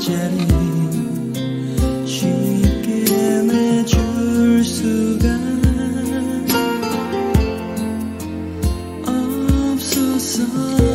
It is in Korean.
자리 쉽게 내줄 수가 없어서